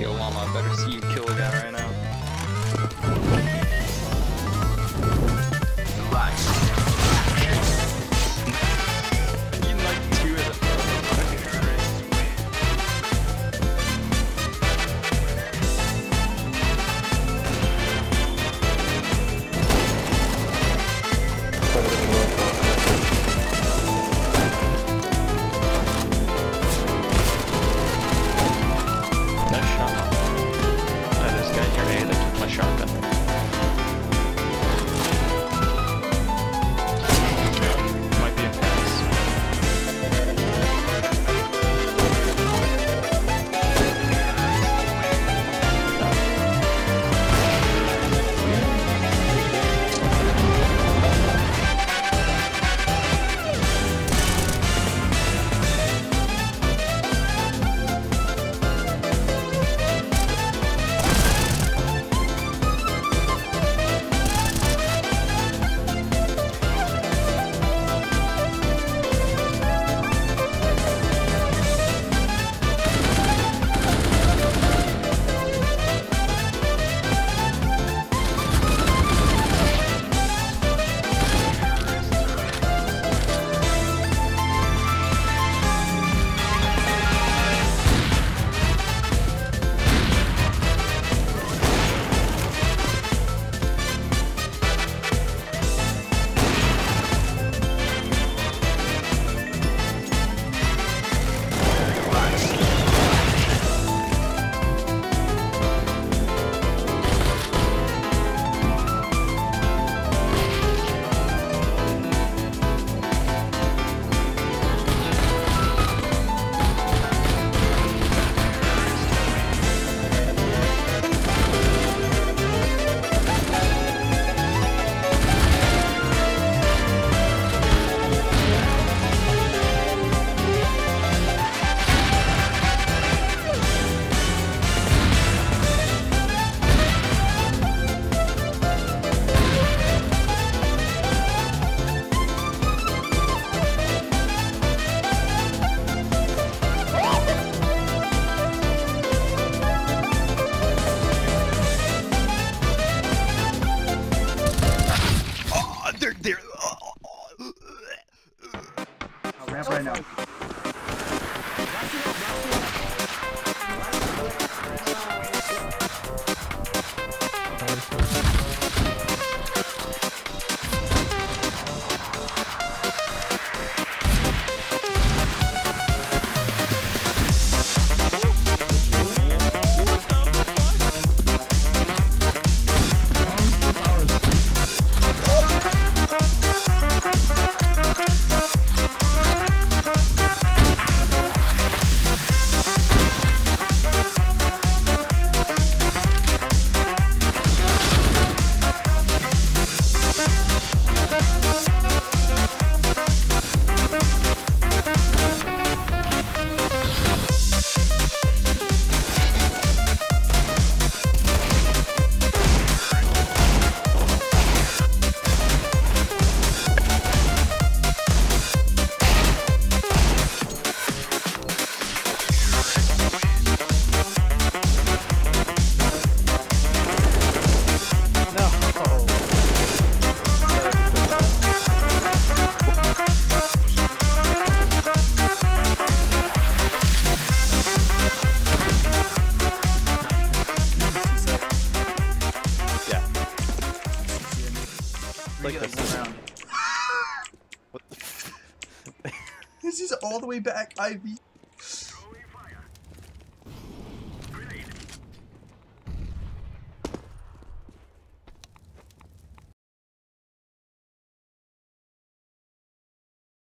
Yo, Llama, I better see you kill a guy right now. Right now. This is all the way back, Ivy.